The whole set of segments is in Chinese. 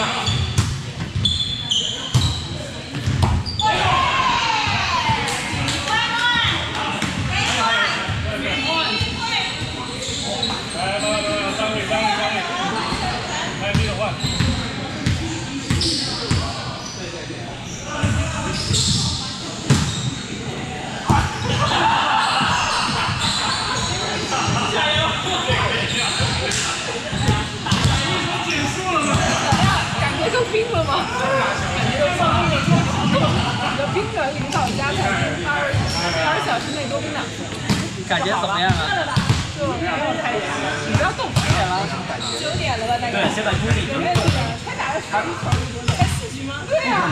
感感觉怎么样啊？就没有太严了，你不要动。九点了吧？大概。对，现在估计有没有这个？才打了四局吗？对呀。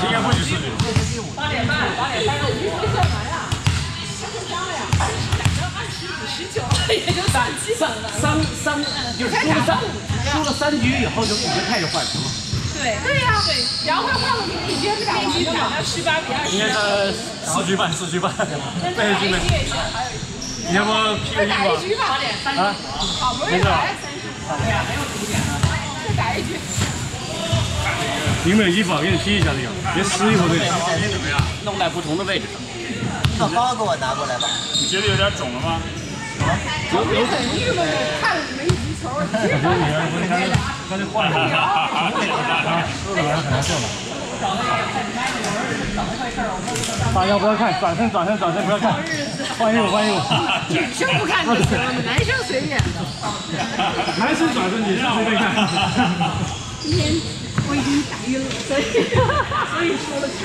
今天不许四局。八点半，八点半十局干嘛呀？上张呀！打到二十五十九，也就算基本了。三三就是输了三输了三局以后就已经开始换人了。对对呀，对，然后换了平局是平局打到十八比二十。今天是四局半，四局半，再打一局也行，还有一局。你要不 P 个一局吧。啊？好不容易来三十五，再打一局。你没有衣服啊？给你披一下这个，别湿一会儿对。弄在不同的位置上。把包给我拿过来吧。你觉得有点肿了吗？我们很郁闷的看了你们一局球，那就换一下。说的好像很难受了。大家不要看，转身转身转身，不要看。换衣服换衣服。女生不看就行了，男生随便。男生转身，女生随便看。今天我已经打晕了，所以所以输了球。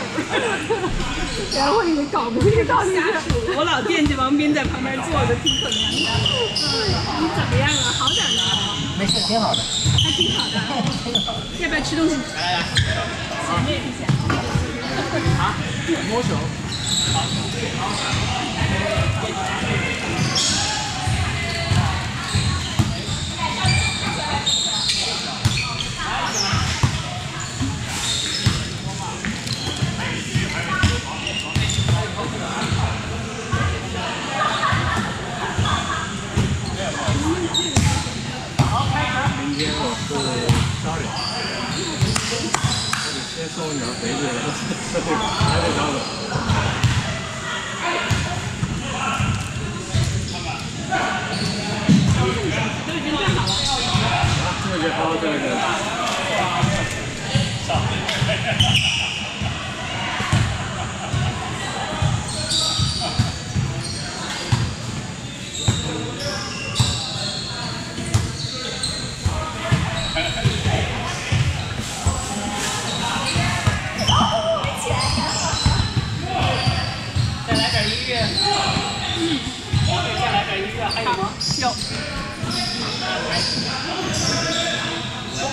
然后你搞不定到底是，我老惦记王斌在旁边坐着挺可怜的。嗯，你怎么样啊？好点吗？没事，挺好的。还挺好的。要不要吃东西？来来前面一下。啊？摸球。明天是十二点。先送一点肥的，然后最后还得找找。这个好，这个。再来点音乐。嗯。再来点音乐，还有吗？有。